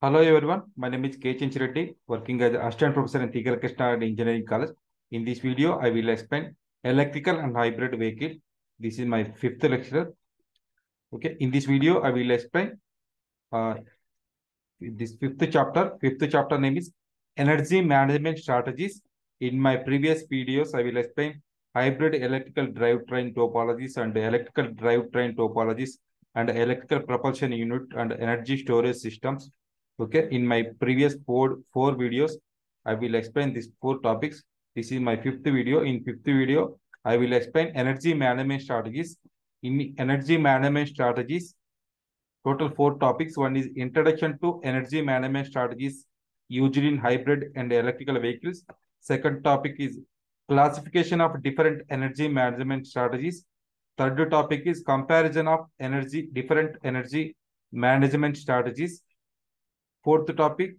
Hello everyone, my name is K. Chinchireddy, working as assistant professor in Tigara Krishna Engineering College. In this video, I will explain electrical and hybrid vehicle. This is my fifth lecture. Okay, in this video, I will explain uh, this fifth chapter. Fifth chapter name is energy management strategies. In my previous videos, I will explain hybrid electrical drivetrain topologies and electrical drivetrain topologies and electrical propulsion unit and energy storage systems. Okay, in my previous four, four videos, I will explain these four topics. This is my fifth video. In fifth video, I will explain energy management strategies. In energy management strategies, total four topics. One is introduction to energy management strategies used in hybrid and electrical vehicles. Second topic is classification of different energy management strategies. Third topic is comparison of energy, different energy management strategies. Fourth topic,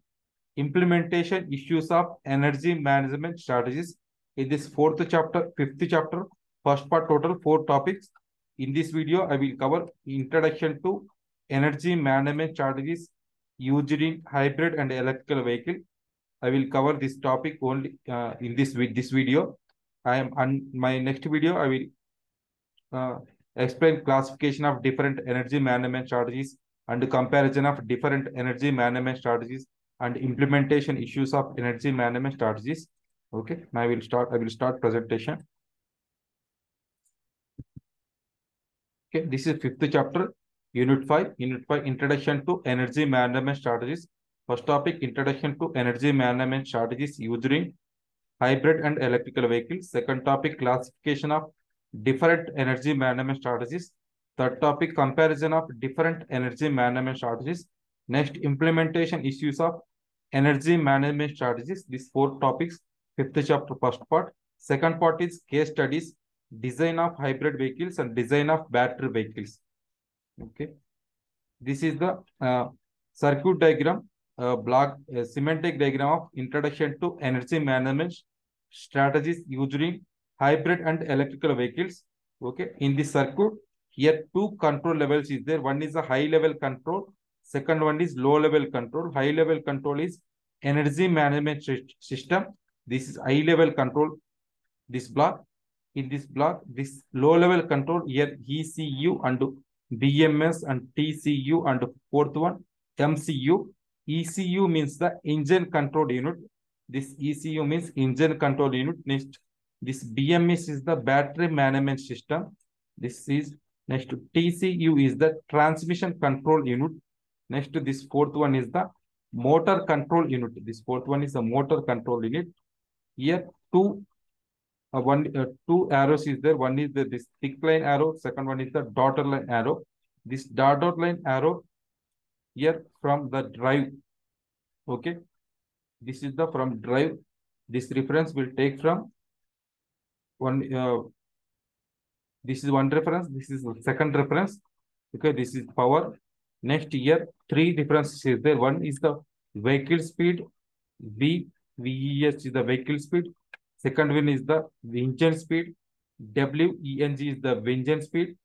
implementation issues of energy management strategies. In this fourth chapter, fifth chapter, first part total four topics. In this video, I will cover introduction to energy management strategies used in hybrid and electrical vehicle. I will cover this topic only uh, in this with this video. I am on my next video. I will uh, explain classification of different energy management strategies and comparison of different energy management strategies and implementation issues of energy management strategies. Okay, now I will start. I will start presentation. Okay, this is fifth chapter, unit five. Unit five, introduction to energy management strategies. First topic, introduction to energy management strategies used in hybrid and electrical vehicles. Second topic, classification of different energy management strategies. Third topic, comparison of different energy management strategies. Next, implementation issues of energy management strategies. These four topics, fifth chapter, first part. Second part is case studies, design of hybrid vehicles and design of battery vehicles. Okay. This is the uh, circuit diagram, uh, block, uh, semantic diagram of introduction to energy management strategies using hybrid and electrical vehicles. Okay. In this circuit, here two control levels is there. One is a high level control. Second one is low level control. High level control is energy management system. This is high level control. This block. In this block, this low level control here ECU and BMS and TCU and fourth one MCU. ECU means the engine control unit. This ECU means engine control unit. Next, this BMS is the battery management system. This is next to TCU is the transmission control unit. Next, to this fourth one is the motor control unit. This fourth one is the motor control unit. Here, two uh, one uh, two arrows is there. One is the this thick line arrow. Second one is the dotted line arrow. This dotted line arrow here from the drive. Okay, this is the from drive. This reference will take from one. Uh, this is one reference. This is second reference. Okay, this is power. Next year, three differences is there. One is the vehicle speed. V VES is the vehicle speed. Second one is the engine speed. WENG is the engine speed.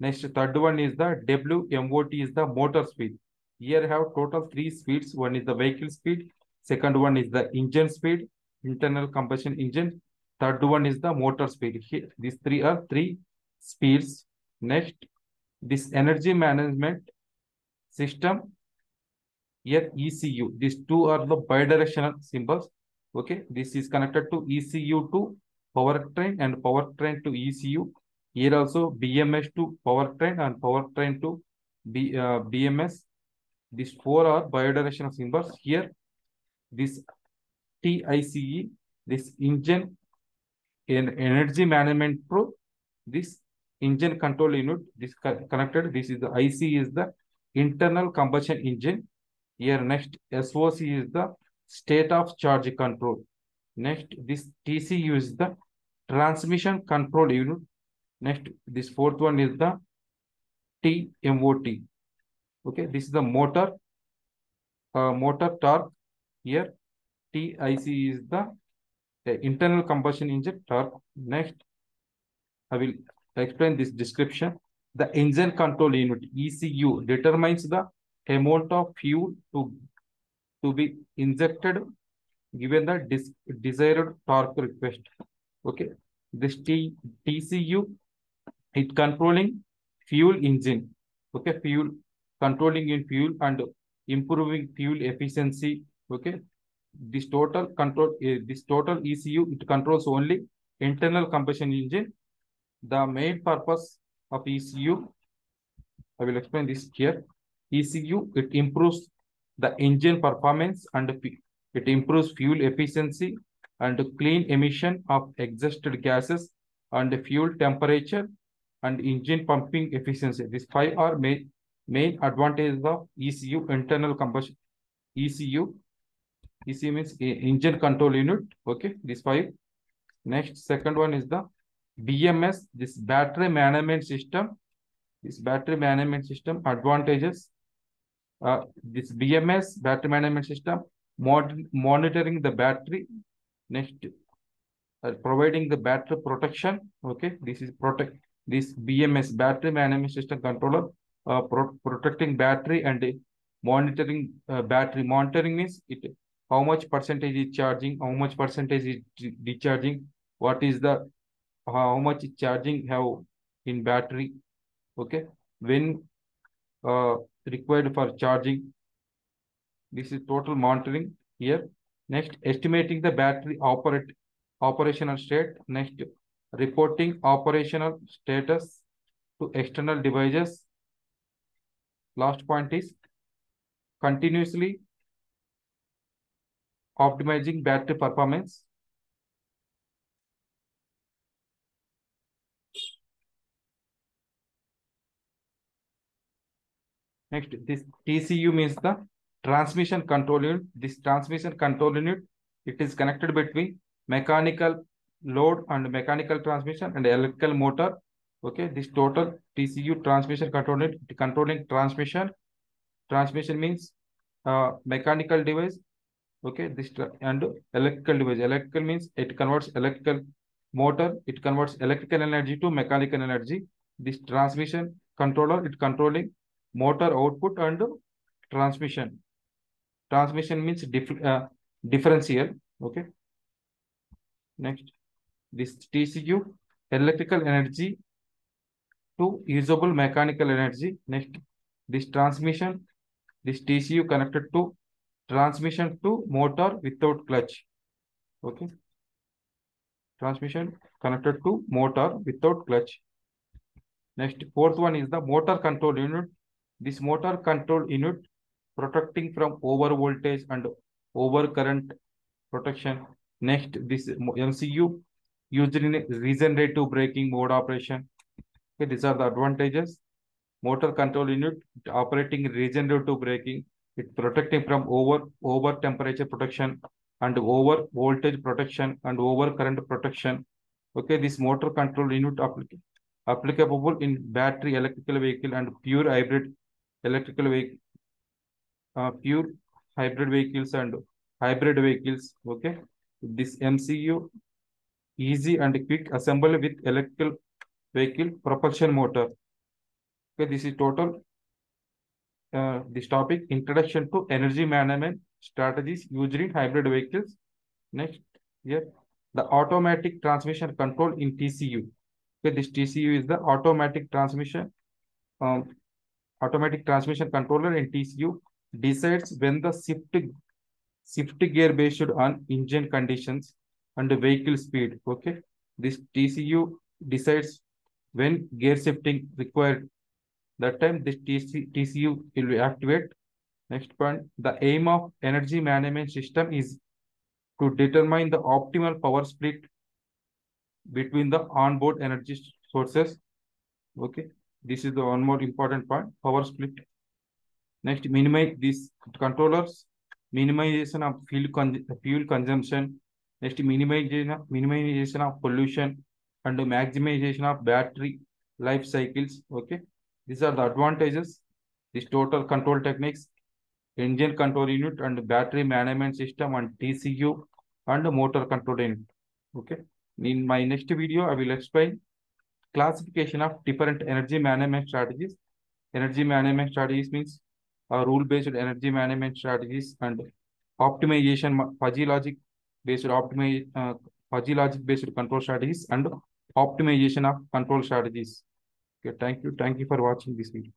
Next, third one is the WMOT is the motor speed. Here have total three speeds. One is the vehicle speed. Second one is the engine speed, internal combustion engine. Third one is the motor speed. Here, these three are three speeds. Next, this energy management system. Here ECU. These two are the bidirectional symbols. Okay, this is connected to ECU to powertrain and powertrain to ECU. Here also BMS to powertrain and powertrain to B, uh, BMS. These four are bidirectional symbols. Here, this TICE, this engine in energy management pro, this engine control unit, this connected. This is the IC is the internal combustion engine. Here next SOC is the state of charge control. Next, this TCU is the transmission control unit. Next, this fourth one is the TMOT. Okay, this is the motor, uh, motor torque. Here, TIC is the uh, internal combustion engine torque. Next, I will explain this description. The engine control unit, ECU, determines the amount of fuel to to be injected given the desired torque request. Okay, this T TCU it controlling fuel engine. Okay, fuel controlling in fuel and improving fuel efficiency. Okay, this total control uh, this total ECU it controls only internal combustion engine. The main purpose of ECU, I will explain this here. ECU it improves the engine performance and it improves fuel efficiency and clean emission of exhausted gases and fuel temperature and engine pumping efficiency. These five are main, main advantages of ECU, internal combustion. ECU, ECU means engine control unit. Okay, these five. Next, second one is the BMS, this battery management system. This battery management system advantages. Uh, this BMS, battery management system, mod monitoring the battery. Next, uh, providing the battery protection. Okay, this is protect this BMS, battery management system controller, uh, pro protecting battery and monitoring uh, battery. Monitoring means it how much percentage is charging, how much percentage is discharging, what is the how much charging have in battery. Okay, when uh, required for charging. This is total monitoring here. Next, estimating the battery operate operational state. Next, reporting operational status to external devices. Last point is continuously optimizing battery performance. Next, this TCU means the transmission control unit. This transmission control unit, it is connected between mechanical load and mechanical transmission and electrical motor. Okay, this total TCU transmission control unit controlling transmission. Transmission means uh, mechanical device. Okay, this and electrical device. Electrical means it converts electrical motor. It converts electrical energy to mechanical energy. This transmission controller, it controlling motor output and transmission. Transmission means dif uh, differential. Okay. Next, this TCU electrical energy to usable mechanical energy. Next, this transmission, this TCU connected to transmission to motor without clutch. Okay. Transmission connected to motor without clutch. Next, fourth one is the motor control unit. This motor control unit protecting from over voltage and over current protection. Next, this MCU used in regenerative braking mode operation. Okay, these are the advantages. Motor control unit operating regenerative braking. It protecting from over over temperature protection and over voltage protection and over current protection. Okay, this motor control unit applic applicable in battery electrical vehicle and pure hybrid electrical vehicle, uh, pure hybrid vehicles and hybrid vehicles. Okay, this MCU easy and quick assembly with electrical vehicle propulsion motor. Okay, this is total. Uh, this topic introduction to energy management strategies used in hybrid vehicles. Next, here the automatic transmission control in TCU. Okay, this TCU is the automatic transmission. Um, automatic transmission controller in TCU decides when the shift shift gear based on engine conditions and vehicle speed. Okay, this TCU decides when gear shifting required. That time this TC, TCU will activate. Next point, the aim of energy management system is to determine the optimal power split between the onboard energy sources. Okay, this is the one more important point, power split. Next, minimize these controllers, minimization of fuel, con fuel consumption, next minimization, minimization of pollution, and maximization of battery life cycles. Okay, these are the advantages. This total control techniques, engine control unit and battery management system and TCU and motor control unit. Okay. In my next video, I will explain classification of different energy management strategies. Energy management strategies means uh, rule-based energy management strategies and optimization, fuzzy logic based optimize, uh, fuzzy logic based control strategies and optimization of control strategies. Okay, thank you. Thank you for watching this video.